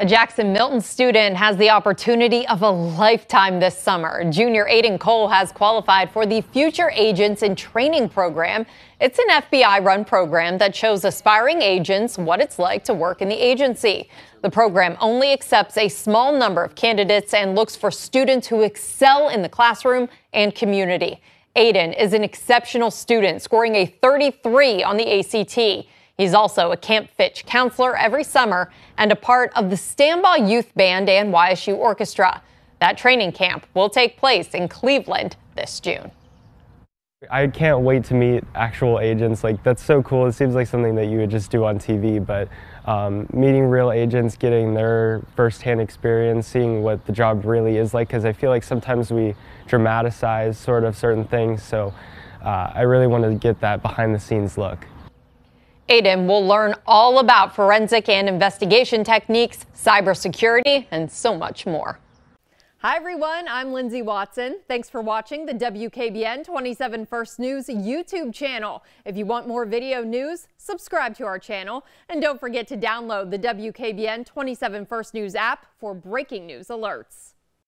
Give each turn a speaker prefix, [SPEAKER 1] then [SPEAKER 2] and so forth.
[SPEAKER 1] A Jackson Milton student has the opportunity of a lifetime this summer. Junior Aiden Cole has qualified for the Future Agents in Training program. It's an FBI run program that shows aspiring agents what it's like to work in the agency. The program only accepts a small number of candidates and looks for students who excel in the classroom and community. Aiden is an exceptional student, scoring a 33 on the ACT. He's also a Camp Fitch counselor every summer and a part of the Stambaugh Youth Band and YSU Orchestra. That training camp will take place in Cleveland this June.
[SPEAKER 2] I can't wait to meet actual agents. Like that's so cool. It seems like something that you would just do on TV, but um, meeting real agents, getting their firsthand experience, seeing what the job really is like. Because I feel like sometimes we dramatize sort of certain things. So uh, I really want to get that behind the scenes look.
[SPEAKER 1] Aiden will learn all about forensic and investigation techniques, cybersecurity, and so much more. Hi, everyone. I'm Lindsay Watson. Thanks for watching the WKBN 27 First News YouTube channel. If you want more video news, subscribe to our channel. And don't forget to download the WKBN 27 First News app for breaking news alerts.